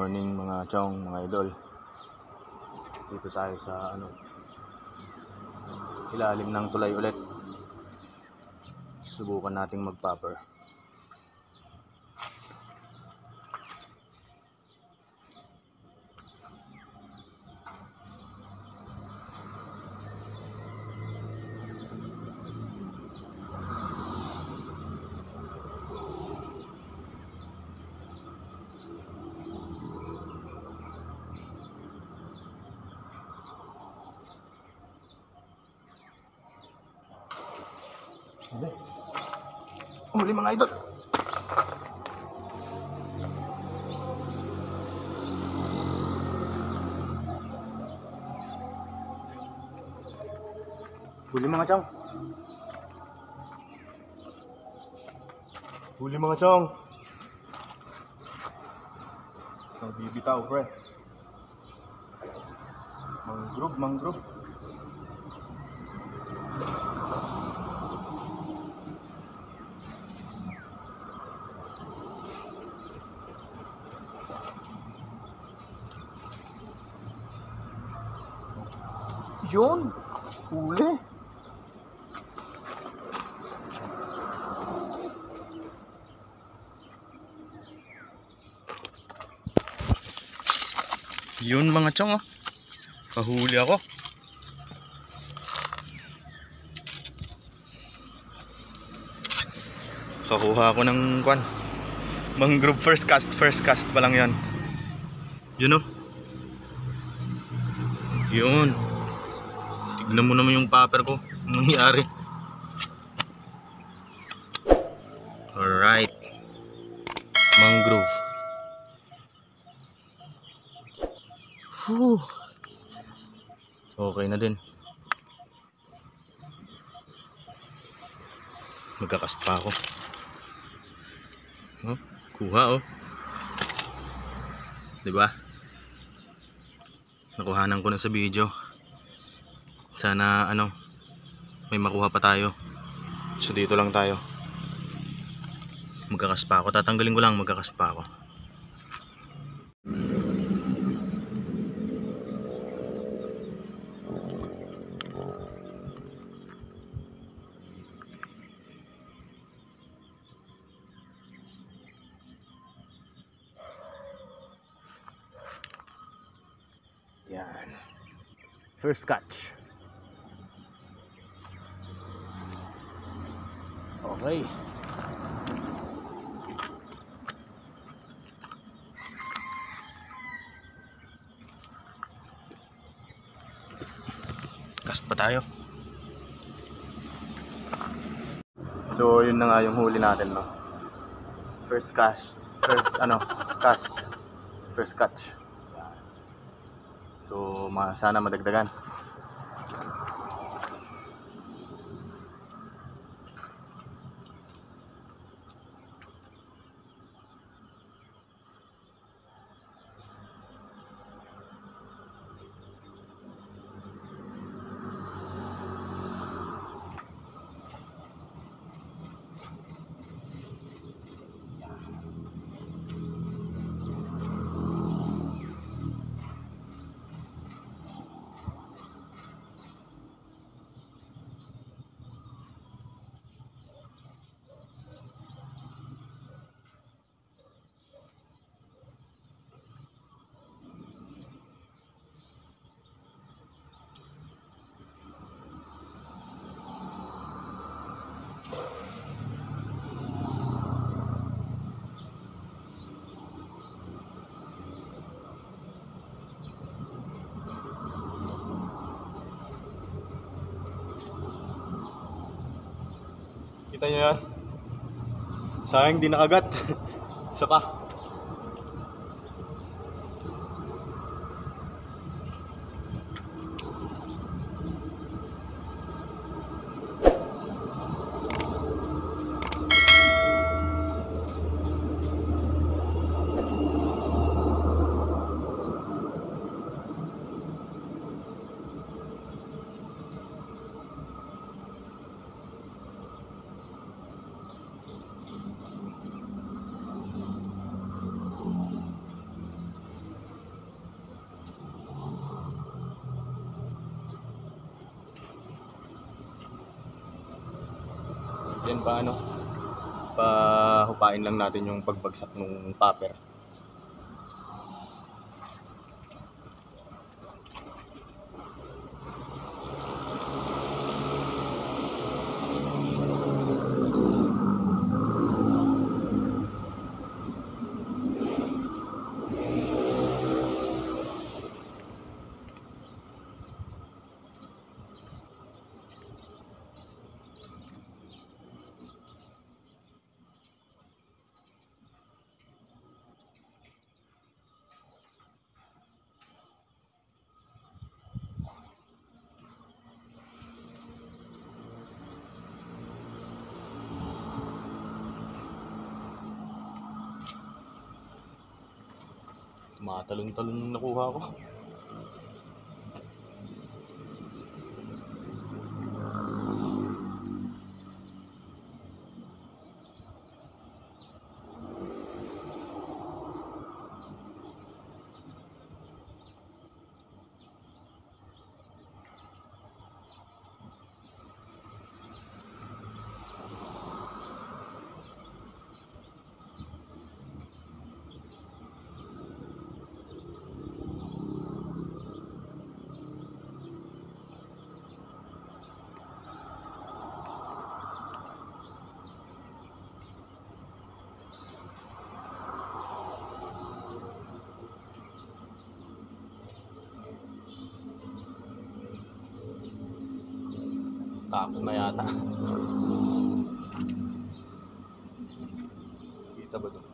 morning mga chong, mga idol. Dito tayo sa ano ilalim ng tulay ulit. Subukan nating mag-popper. Huli mga idol. Huli mga chong. Huli mga chong. Nagbibitaw, pre. Mangrove, mangrove. Yun. Huli. Yun mga chong oh. Kahuli ako. Kakuha ako ng kwan. Mangrove first cast, first cast pa lang 'yon. Yun oh. Yun. Tignan mo naman yung paper ko. Anong nangyari? Alright. Mangrove. Whew. Okay na din. Magkakast pa ako. Oh, kuha oh. 'Di ba? Nakuhanan ko na sa video. Sana ano may makuha pa tayo. So dito lang tayo. Magkakas pa ako. Tatanggalin ko lang magkakas pa ako. Yan. First catch. Okay. Cast pa tayo. So, yun na nga yung huli natin, no? First cast. First, ano, cast. First catch. So, sana madagdagan. Kita nyo yan? Sayang di nakagat. Saka. Natin pa ano, pa hupain lang natin yung pagbagsak ng popper. Matalon-talon yung nakuha ko. Tako na yata. Kita ba to?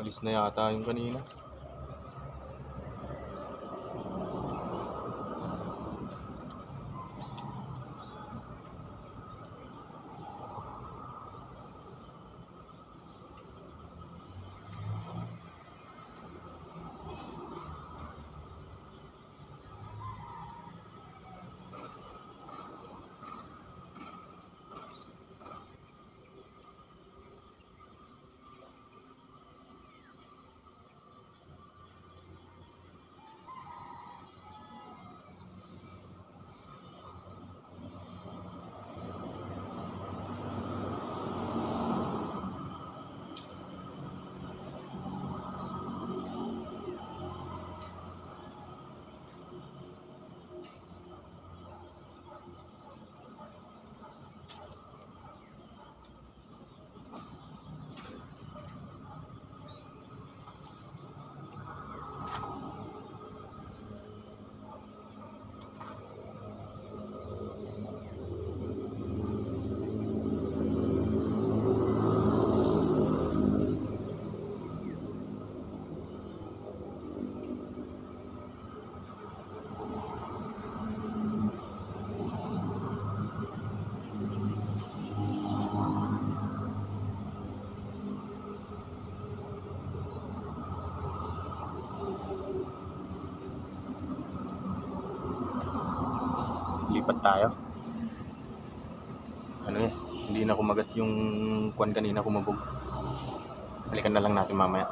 Malis na yata yung kanina. Lipat tayo. Ano eh, hindi na kumagat yung kwan kanina kumabog. Balikan na lang natin mamaya.